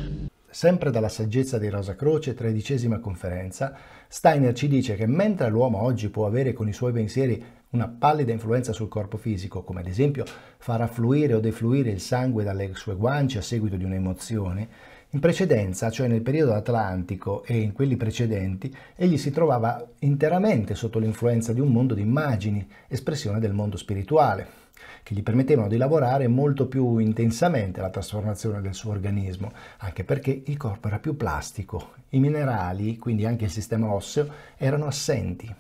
Sempre dalla saggezza di Rosa Croce, tredicesima conferenza, Steiner ci dice che mentre l'uomo oggi può avere con i suoi pensieri una pallida influenza sul corpo fisico, come ad esempio far affluire o defluire il sangue dalle sue guance a seguito di un'emozione, in precedenza, cioè nel periodo atlantico e in quelli precedenti, egli si trovava interamente sotto l'influenza di un mondo di immagini, espressione del mondo spirituale, che gli permettevano di lavorare molto più intensamente alla trasformazione del suo organismo, anche perché il corpo era più plastico, i minerali, quindi anche il sistema osseo, erano assenti.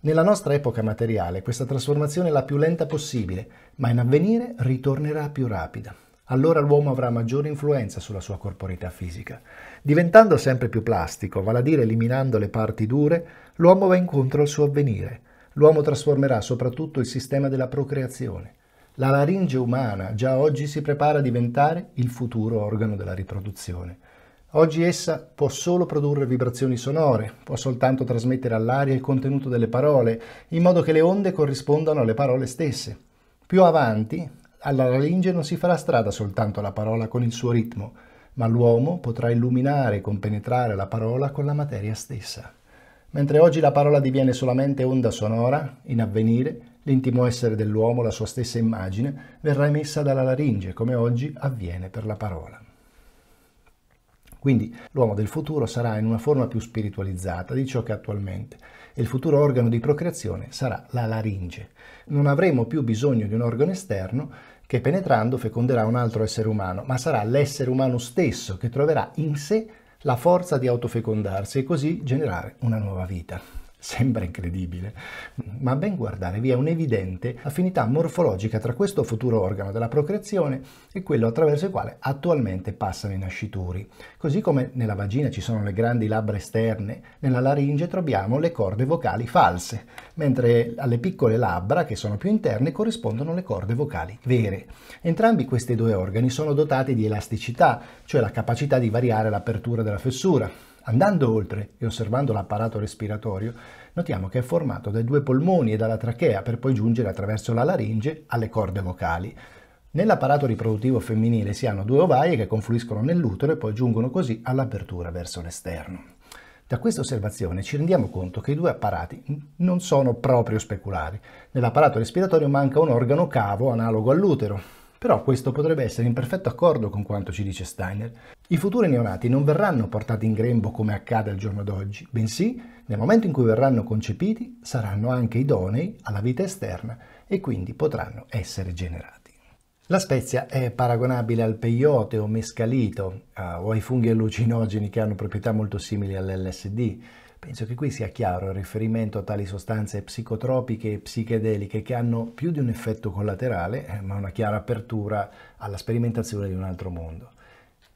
Nella nostra epoca materiale questa trasformazione è la più lenta possibile, ma in avvenire ritornerà più rapida. Allora l'uomo avrà maggiore influenza sulla sua corporità fisica. Diventando sempre più plastico, vale a dire eliminando le parti dure, l'uomo va incontro al suo avvenire, l'uomo trasformerà soprattutto il sistema della procreazione. La laringe umana già oggi si prepara a diventare il futuro organo della riproduzione. Oggi essa può solo produrre vibrazioni sonore, può soltanto trasmettere all'aria il contenuto delle parole, in modo che le onde corrispondano alle parole stesse. Più avanti, alla laringe non si farà strada soltanto la parola con il suo ritmo, ma l'uomo potrà illuminare e compenetrare la parola con la materia stessa. Mentre oggi la parola diviene solamente onda sonora, in avvenire l'intimo essere dell'uomo, la sua stessa immagine, verrà emessa dalla laringe, come oggi avviene per la parola. Quindi l'uomo del futuro sarà in una forma più spiritualizzata di ciò che attualmente e il futuro organo di procreazione sarà la laringe. Non avremo più bisogno di un organo esterno che penetrando feconderà un altro essere umano, ma sarà l'essere umano stesso che troverà in sé la forza di autofecondarsi e così generare una nuova vita. Sembra incredibile, ma a ben guardare vi è un'evidente affinità morfologica tra questo futuro organo della procreazione e quello attraverso il quale attualmente passano i nascituri. Così come nella vagina ci sono le grandi labbra esterne, nella laringe troviamo le corde vocali false, mentre alle piccole labbra, che sono più interne, corrispondono le corde vocali vere. Entrambi questi due organi sono dotati di elasticità, cioè la capacità di variare l'apertura della fessura. Andando oltre e osservando l'apparato respiratorio, notiamo che è formato dai due polmoni e dalla trachea per poi giungere attraverso la laringe alle corde vocali. Nell'apparato riproduttivo femminile si hanno due ovaie che confluiscono nell'utero e poi giungono così all'apertura verso l'esterno. Da questa osservazione ci rendiamo conto che i due apparati non sono proprio speculari. Nell'apparato respiratorio manca un organo cavo analogo all'utero, però questo potrebbe essere in perfetto accordo con quanto ci dice Steiner. I futuri neonati non verranno portati in grembo come accade al giorno d'oggi, bensì nel momento in cui verranno concepiti saranno anche idonei alla vita esterna e quindi potranno essere generati. La spezia è paragonabile al peyote o mescalito uh, o ai funghi allucinogeni che hanno proprietà molto simili all'LSD. Penso che qui sia chiaro il riferimento a tali sostanze psicotropiche e psichedeliche che hanno più di un effetto collaterale, eh, ma una chiara apertura alla sperimentazione di un altro mondo.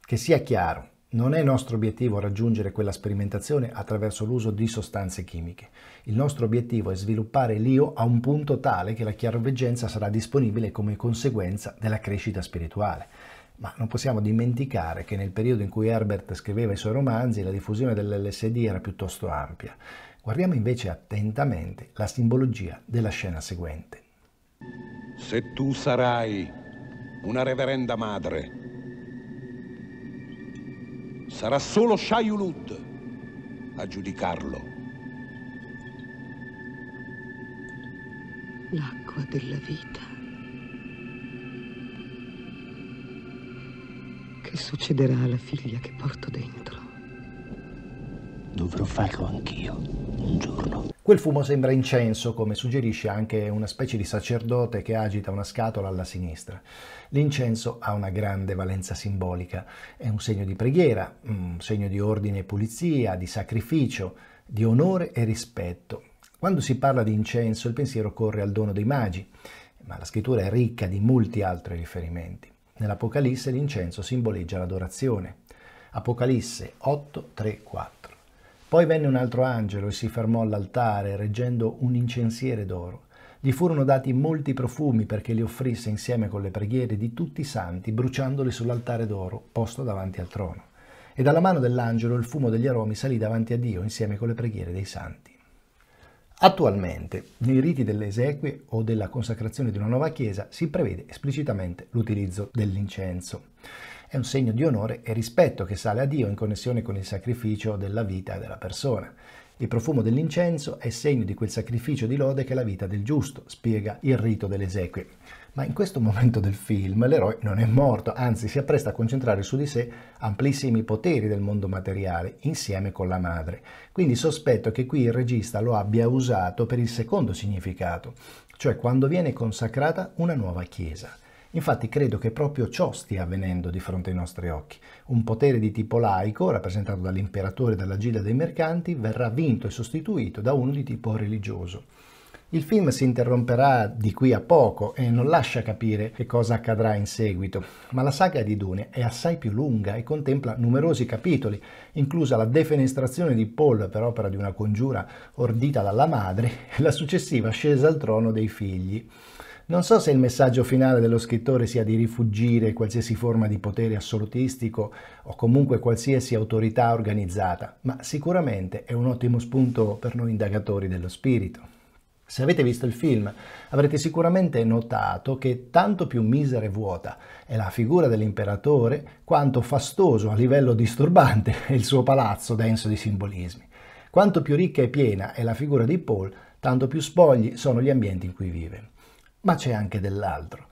Che sia chiaro, non è nostro obiettivo raggiungere quella sperimentazione attraverso l'uso di sostanze chimiche. Il nostro obiettivo è sviluppare l'io a un punto tale che la chiaroveggenza sarà disponibile come conseguenza della crescita spirituale. Ma non possiamo dimenticare che nel periodo in cui Herbert scriveva i suoi romanzi la diffusione dell'LSD era piuttosto ampia. Guardiamo invece attentamente la simbologia della scena seguente. Se tu sarai una reverenda madre, sarà solo Shayulud a giudicarlo. L'acqua della vita. Che succederà alla figlia che porto dentro? Dovrò farlo anch'io, un giorno. Quel fumo sembra incenso, come suggerisce anche una specie di sacerdote che agita una scatola alla sinistra. L'incenso ha una grande valenza simbolica, è un segno di preghiera, un segno di ordine e pulizia, di sacrificio, di onore e rispetto. Quando si parla di incenso il pensiero corre al dono dei magi, ma la scrittura è ricca di molti altri riferimenti. Nell'Apocalisse l'incenso simboleggia l'adorazione. Apocalisse 8, 3, 4. Poi venne un altro angelo e si fermò all'altare reggendo un incensiere d'oro. Gli furono dati molti profumi perché li offrisse insieme con le preghiere di tutti i santi, bruciandoli sull'altare d'oro posto davanti al trono. E dalla mano dell'angelo il fumo degli aromi salì davanti a Dio insieme con le preghiere dei santi. Attualmente, nei riti delle esequie o della consacrazione di una nuova chiesa si prevede esplicitamente l'utilizzo dell'incenso. È un segno di onore e rispetto che sale a Dio in connessione con il sacrificio della vita della persona. Il profumo dell'incenso è segno di quel sacrificio di lode che è la vita del giusto, spiega il rito delle esequie. Ma in questo momento del film l'eroe non è morto, anzi si appresta a concentrare su di sé amplissimi poteri del mondo materiale, insieme con la madre. Quindi sospetto che qui il regista lo abbia usato per il secondo significato, cioè quando viene consacrata una nuova chiesa. Infatti credo che proprio ciò stia avvenendo di fronte ai nostri occhi. Un potere di tipo laico, rappresentato dall'imperatore e dalla gilda dei mercanti, verrà vinto e sostituito da uno di tipo religioso. Il film si interromperà di qui a poco e non lascia capire che cosa accadrà in seguito, ma la saga di Dune è assai più lunga e contempla numerosi capitoli, inclusa la defenestrazione di Paul per opera di una congiura ordita dalla madre e la successiva ascesa al trono dei figli. Non so se il messaggio finale dello scrittore sia di rifugire qualsiasi forma di potere assolutistico o comunque qualsiasi autorità organizzata, ma sicuramente è un ottimo spunto per noi indagatori dello spirito. Se avete visto il film avrete sicuramente notato che tanto più misera e vuota è la figura dell'imperatore quanto fastoso a livello disturbante è il suo palazzo denso di simbolismi. Quanto più ricca e piena è la figura di Paul, tanto più spogli sono gli ambienti in cui vive. Ma c'è anche dell'altro.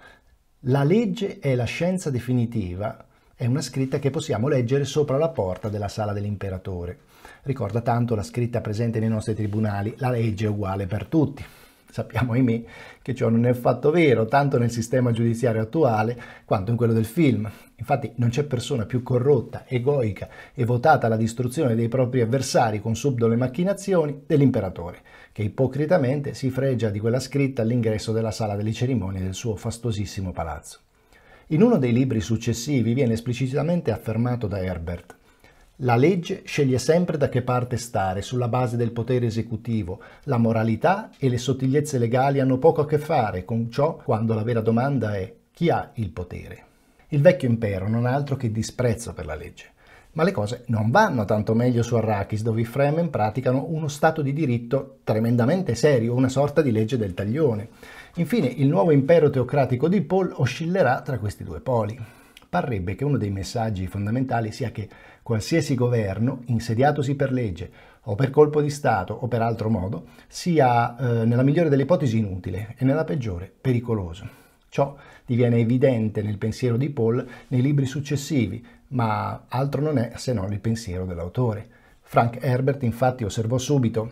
La legge è la scienza definitiva è una scritta che possiamo leggere sopra la porta della sala dell'imperatore. Ricorda tanto la scritta presente nei nostri tribunali, la legge è uguale per tutti. Sappiamo, ahimè, che ciò non è affatto vero, tanto nel sistema giudiziario attuale quanto in quello del film. Infatti non c'è persona più corrotta, egoica e votata alla distruzione dei propri avversari con subdole macchinazioni dell'imperatore, che ipocritamente si fregia di quella scritta all'ingresso della sala delle cerimonie del suo fastosissimo palazzo. In uno dei libri successivi viene esplicitamente affermato da Herbert la legge sceglie sempre da che parte stare sulla base del potere esecutivo. La moralità e le sottigliezze legali hanno poco a che fare con ciò quando la vera domanda è chi ha il potere. Il vecchio impero non ha altro che disprezzo per la legge. Ma le cose non vanno tanto meglio su Arrakis, dove i Fremen praticano uno stato di diritto tremendamente serio, una sorta di legge del taglione. Infine, il nuovo impero teocratico di Paul oscillerà tra questi due poli. Parrebbe che uno dei messaggi fondamentali sia che qualsiasi governo, insediatosi per legge o per colpo di Stato o per altro modo, sia eh, nella migliore delle ipotesi inutile e nella peggiore pericoloso. Ciò diviene evidente nel pensiero di Paul nei libri successivi, ma altro non è se non il pensiero dell'autore. Frank Herbert infatti osservò subito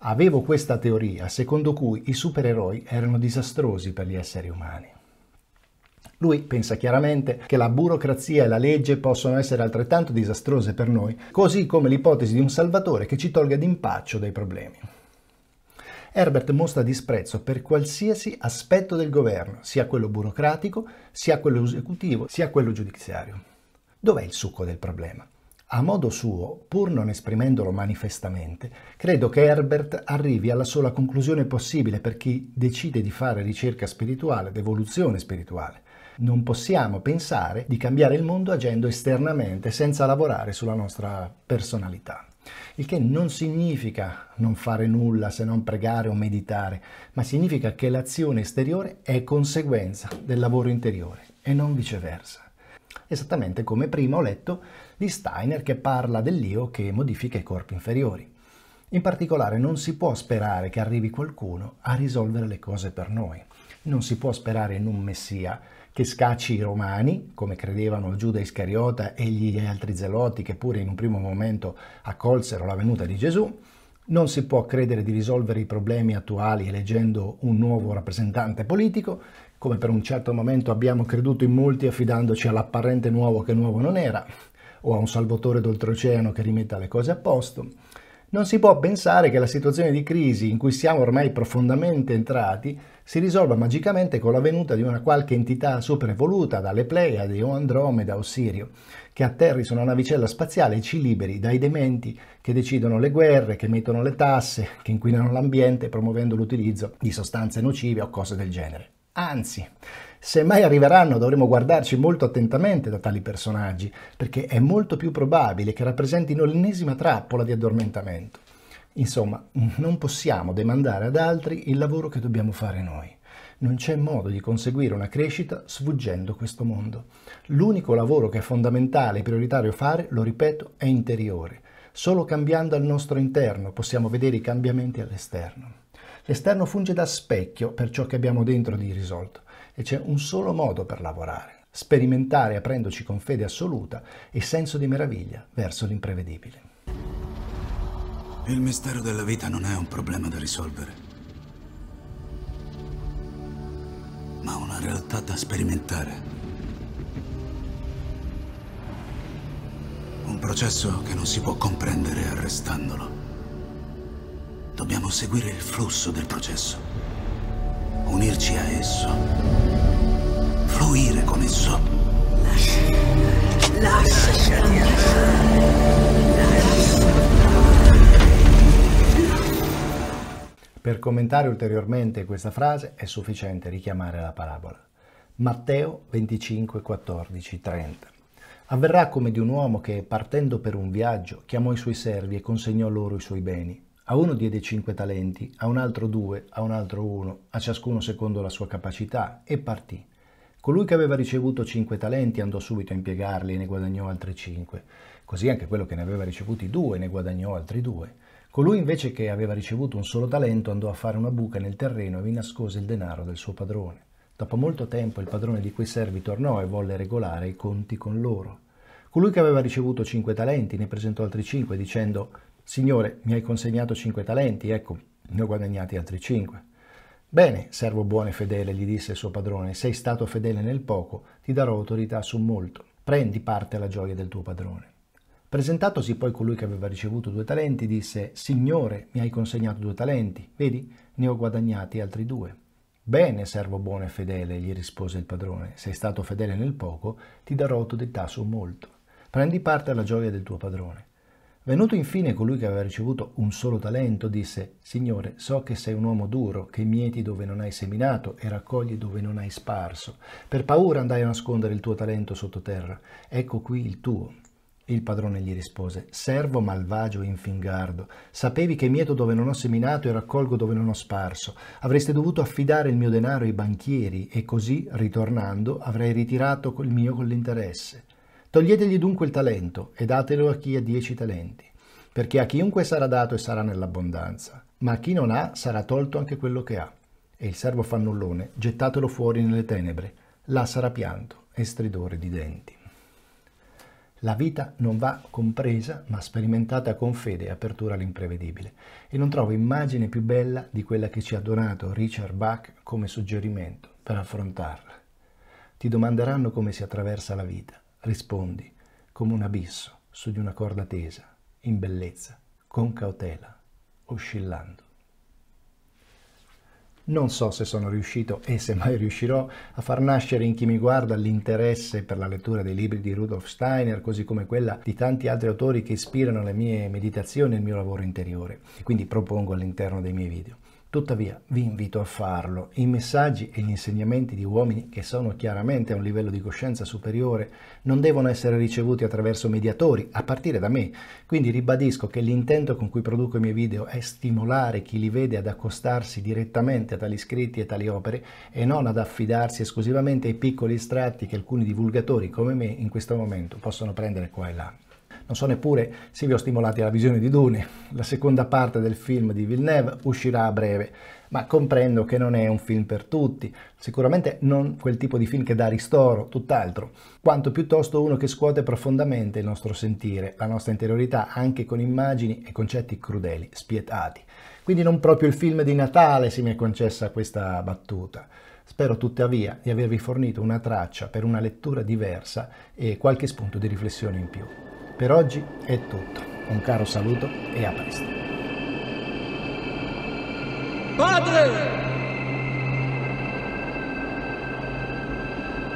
Avevo questa teoria secondo cui i supereroi erano disastrosi per gli esseri umani. Lui pensa chiaramente che la burocrazia e la legge possono essere altrettanto disastrose per noi, così come l'ipotesi di un salvatore che ci tolga d'impaccio dai problemi. Herbert mostra disprezzo per qualsiasi aspetto del governo, sia quello burocratico, sia quello esecutivo, sia quello giudiziario. Dov'è il succo del problema? A modo suo, pur non esprimendolo manifestamente, credo che Herbert arrivi alla sola conclusione possibile per chi decide di fare ricerca spirituale, d'evoluzione spirituale, non possiamo pensare di cambiare il mondo agendo esternamente senza lavorare sulla nostra personalità. Il che non significa non fare nulla se non pregare o meditare, ma significa che l'azione esteriore è conseguenza del lavoro interiore e non viceversa. Esattamente come prima ho letto di Steiner che parla dell'io che modifica i corpi inferiori. In particolare non si può sperare che arrivi qualcuno a risolvere le cose per noi. Non si può sperare in un messia che scacci i romani, come credevano Giuda Iscariota e gli altri zeloti che pure in un primo momento accolsero la venuta di Gesù. Non si può credere di risolvere i problemi attuali eleggendo un nuovo rappresentante politico, come per un certo momento abbiamo creduto in molti affidandoci all'apparente nuovo che nuovo non era, o a un salvatore d'oltreoceano che rimetta le cose a posto. Non si può pensare che la situazione di crisi in cui siamo ormai profondamente entrati si risolva magicamente con la venuta di una qualche entità superevoluta dalle Pleiadi o Andromeda o Sirio, che atterri su una navicella spaziale e ci liberi dai dementi che decidono le guerre, che mettono le tasse, che inquinano l'ambiente promuovendo l'utilizzo di sostanze nocive o cose del genere. Anzi, se mai arriveranno dovremo guardarci molto attentamente da tali personaggi, perché è molto più probabile che rappresentino l'ennesima trappola di addormentamento. Insomma, non possiamo demandare ad altri il lavoro che dobbiamo fare noi. Non c'è modo di conseguire una crescita sfuggendo questo mondo. L'unico lavoro che è fondamentale e prioritario fare, lo ripeto, è interiore. Solo cambiando al nostro interno possiamo vedere i cambiamenti all'esterno. L'esterno funge da specchio per ciò che abbiamo dentro di risolto e c'è un solo modo per lavorare, sperimentare aprendoci con fede assoluta e senso di meraviglia verso l'imprevedibile. Il mistero della vita non è un problema da risolvere, ma una realtà da sperimentare. Un processo che non si può comprendere arrestandolo. Dobbiamo seguire il flusso del processo, unirci a esso, fluire con esso. Lasciati Lasciati Per commentare ulteriormente questa frase è sufficiente richiamare la parabola. Matteo 25, 14, 30. Avverrà come di un uomo che, partendo per un viaggio, chiamò i suoi servi e consegnò loro i suoi beni. A uno diede cinque talenti, a un altro due, a un altro uno, a ciascuno secondo la sua capacità, e partì. Colui che aveva ricevuto cinque talenti andò subito a impiegarli e ne guadagnò altri cinque. Così anche quello che ne aveva ricevuti due ne guadagnò altri due. Colui invece che aveva ricevuto un solo talento andò a fare una buca nel terreno e vi nascose il denaro del suo padrone. Dopo molto tempo il padrone di quei servi tornò e volle regolare i conti con loro. Colui che aveva ricevuto cinque talenti ne presentò altri cinque dicendo Signore, mi hai consegnato cinque talenti, ecco, ne ho guadagnati altri cinque. Bene, servo buono e fedele, gli disse il suo padrone, sei stato fedele nel poco, ti darò autorità su molto. Prendi parte alla gioia del tuo padrone. Presentatosi poi colui che aveva ricevuto due talenti, disse, Signore, mi hai consegnato due talenti, vedi, ne ho guadagnati altri due. Bene, servo buono e fedele, gli rispose il padrone, sei stato fedele nel poco, ti darò autorità su molto. Prendi parte alla gioia del tuo padrone. Venuto infine colui che aveva ricevuto un solo talento, disse, Signore, so che sei un uomo duro, che mieti dove non hai seminato e raccogli dove non hai sparso. Per paura andai a nascondere il tuo talento sottoterra. Ecco qui il tuo. Il padrone gli rispose, servo malvagio e infingardo, sapevi che mieto dove non ho seminato e raccolgo dove non ho sparso. Avreste dovuto affidare il mio denaro ai banchieri e così, ritornando, avrei ritirato il mio con l'interesse. Toglietegli dunque il talento e datelo a chi ha dieci talenti, perché a chiunque sarà dato e sarà nell'abbondanza, ma a chi non ha sarà tolto anche quello che ha. E il servo fannullone gettatelo fuori nelle tenebre, là sarà pianto e stridore di denti. La vita non va compresa, ma sperimentata con fede e apertura all'imprevedibile. E non trovo immagine più bella di quella che ci ha donato Richard Bach come suggerimento per affrontarla. Ti domanderanno come si attraversa la vita rispondi come un abisso su di una corda tesa, in bellezza, con cautela, oscillando. Non so se sono riuscito e se mai riuscirò a far nascere in chi mi guarda l'interesse per la lettura dei libri di Rudolf Steiner, così come quella di tanti altri autori che ispirano le mie meditazioni e il mio lavoro interiore, e quindi propongo all'interno dei miei video. Tuttavia vi invito a farlo. I messaggi e gli insegnamenti di uomini che sono chiaramente a un livello di coscienza superiore non devono essere ricevuti attraverso mediatori, a partire da me. Quindi ribadisco che l'intento con cui produco i miei video è stimolare chi li vede ad accostarsi direttamente a tali scritti e tali opere e non ad affidarsi esclusivamente ai piccoli estratti che alcuni divulgatori come me in questo momento possono prendere qua e là. Non so neppure se vi ho stimolati alla visione di Dune. La seconda parte del film di Villeneuve uscirà a breve, ma comprendo che non è un film per tutti. Sicuramente non quel tipo di film che dà ristoro, tutt'altro, quanto piuttosto uno che scuote profondamente il nostro sentire, la nostra interiorità, anche con immagini e concetti crudeli, spietati. Quindi non proprio il film di Natale se mi è concessa questa battuta. Spero tuttavia di avervi fornito una traccia per una lettura diversa e qualche spunto di riflessione in più. Per oggi è tutto. Un caro saluto e a presto. Padre!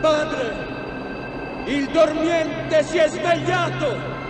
Padre! Il dormiente si è svegliato!